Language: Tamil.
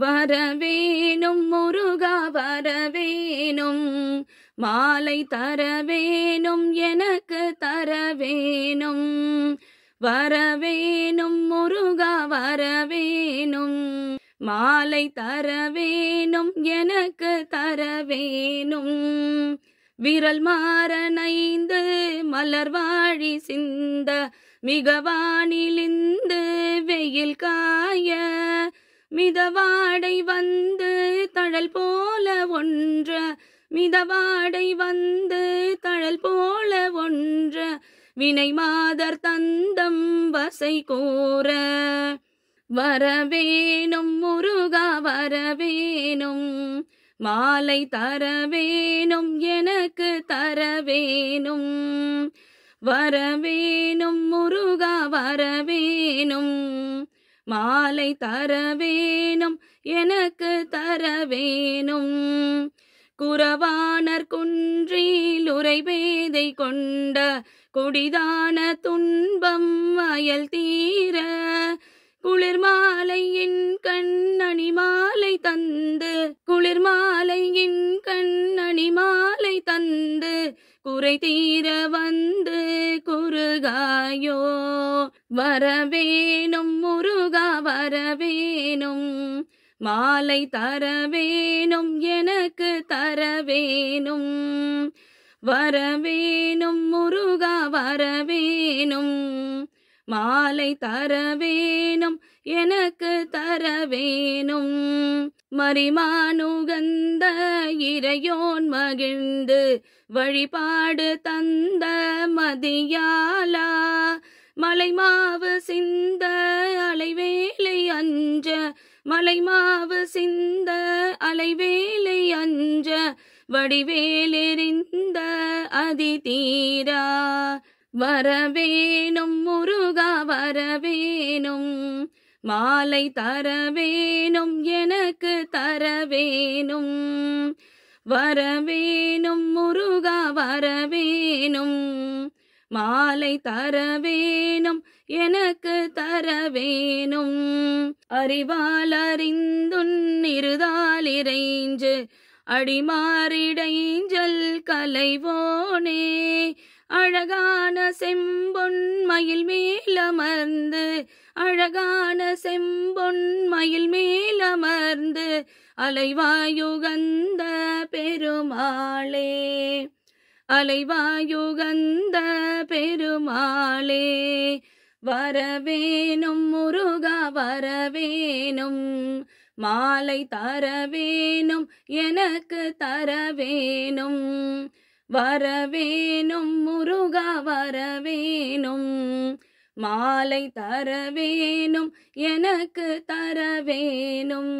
வரவேணும் முருகா வரவேணும். மாலை தரவேணும் எனக்கு தரவேணும். வரவேணும் முருகா வரவேணும். மாலை தரவேணும் எனக்கு தரவேணும். விரல் மாறனைந்து மலர் வாழி சிந்த மிகவானிலிந்து வெயில் காய மிதவாடை வந்து தழல் போல ஒன்று. மிதவாடை வந்து தழல் போல ஒன்று. வினை மாதர் தந்தம் வசை கூற. வரவேணும் முருகா வரவேணும் மாலை தரவேணும் எனக்கு தரவேணும் வரவேணும் முருகா வரவேணும் மாலை தரவேணும் எனக்கு தரவேணும் குறவானர் குன்றில் உரைவேதை கொண்ட குடிதான துன்பம் அயல் தீர குளிர் மாலையின் கண்ணணி மாலை தந்து குளிர் மாலையின் கண் குறை தீர வந்து குறுகாயோ வரவேணும் முருகா வரவேணும் மாலை தரவேணும் எனக்கு தரவேணும் வரவேணும் முருகா வரவேணும் மாலை தரவேணும் எனக்கு தரவேணும் மறிமானுகந்த இறையோன் மகிழ்ந்து வழிபாடு தந்த மதியாலா. மலைமாவு சிந்த அலைவேலை அஞ்ச. மலைமாவு சிந்த அலைவேலை அஞ்ச. வடிவேலெறிந்த அதிதீரா. வரவேணும் முருகா வரவேணும். மாலை தரவேணும் ஏ எனக்கு தரவேனும் வரவேனும் முருகா வரவேனும் மாலை தரவேனும் எனக்கு தரவேணும் அறிவாலறிந்துன் இருதால் இறைஞ்சு அடிமாறிடைஞ்சல் கலைவோனே. அழகான செம்பொன்மையில் மேலமர்ந்து அழகான செம்பொன்மையில் மேலமர்ந்து அலைவாயுகந்த பெருமாளே. அலைவாயுகந்த பெருமாளே வரவேணும் முருகா வரவேணும் மாலை தரவேணும் எனக்கு தரவேணும் வரவேணும் முருகா வரவேணும். மாலை தரவேணும் எனக்கு தரவேணும்.